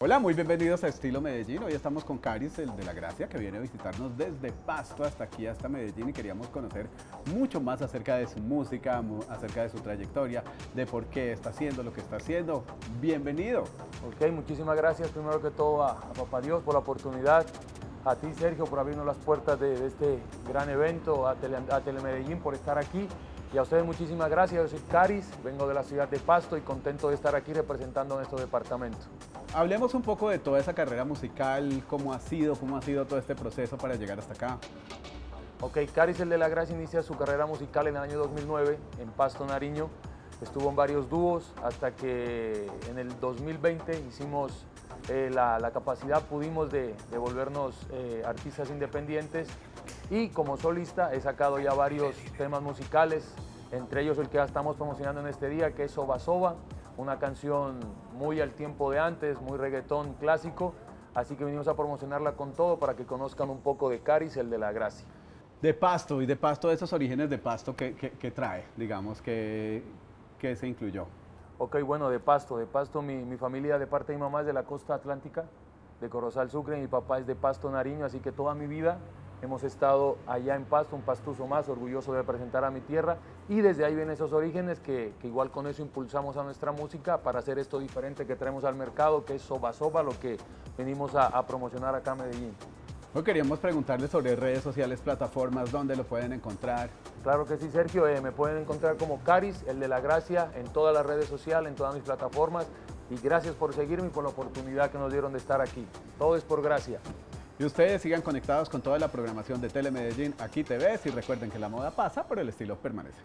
Hola, muy bienvenidos a Estilo Medellín. Hoy estamos con Caris, el de la Gracia, que viene a visitarnos desde Pasto hasta aquí, hasta Medellín, y queríamos conocer mucho más acerca de su música, acerca de su trayectoria, de por qué está haciendo lo que está haciendo. Bienvenido. Ok, muchísimas gracias primero que todo a, Papá Dios por la oportunidad, a ti Sergio por abrirnos las puertas de, este gran evento, a, Tele, Telemedellín por estar aquí y a ustedes muchísimas gracias, yo soy Caris, vengo de la ciudad de Pasto y contento de estar aquí representando nuestro departamento. Hablemos un poco de toda esa carrera musical, cómo ha sido, cómo ha sido todo este proceso para llegar hasta acá. Ok, Caris el de la Gracia inicia su carrera musical en el año 2009 en Pasto, Nariño. Estuvo en varios dúos hasta que en el 2020 hicimos eh, la, capacidad, pudimos de, volvernos eh, artistas independientes y como solista he sacado ya varios temas musicales, entre ellos el que ya estamos promocionando en este día, que es Soba Soba, una canción muy al tiempo de antes, muy reggaetón clásico, así que venimos a promocionarla con todo para que conozcan un poco de Caris, el de la Gracia. De Pasto, y de Pasto, esos orígenes de Pasto que, trae, digamos, que, que se incluyó. Ok, bueno, de Pasto, de Pasto, mi, mi, familia de parte de mi mamá es de la costa atlántica, de Corozal Sucre, mi papá es de Pasto Nariño, así que toda mi vida Hemos estado allá en Pasto, un pastuso más, orgulloso de representar a mi tierra y desde ahí vienen esos orígenes que, igual con eso impulsamos a nuestra música para hacer esto diferente que traemos al mercado, que es Soba Soba, lo que venimos a, promocionar acá en Medellín. Hoy queríamos preguntarle sobre redes sociales, plataformas, dónde lo pueden encontrar. Claro que sí, Sergio, eh, me pueden encontrar como Caris, el de la Gracia, en todas las redes sociales, en todas mis plataformas y gracias por seguirme y por la oportunidad que nos dieron de estar aquí. Todo es por gracia. Y ustedes sigan conectados con toda la programación de Telemedellín aquí TV y recuerden que la moda pasa, pero el estilo permanece.